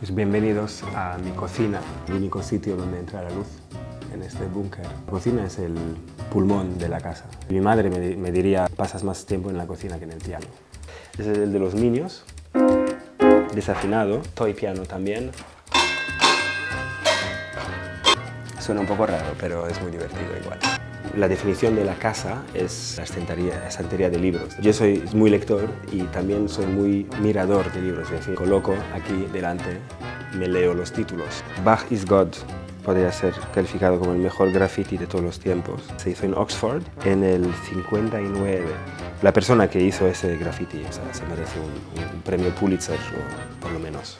Pues bienvenidos a mi cocina, el único sitio donde entra la luz en este búnker. La cocina es el pulmón de la casa. Mi madre me, diría, pasas más tiempo en la cocina que en el piano. Ese es el de los niños, desafinado, toy piano también. Suena un poco raro, pero es muy divertido igual. La definición de la casa es la estantería, estantería de libros. Yo soy muy lector y también soy muy mirador de libros. Es decir, coloco aquí delante, me leo los títulos. Bach is God podría ser calificado como el mejor graffiti de todos los tiempos. Se hizo en Oxford en el 59. La persona que hizo ese graffiti o se merece un, premio Pulitzer, por lo menos.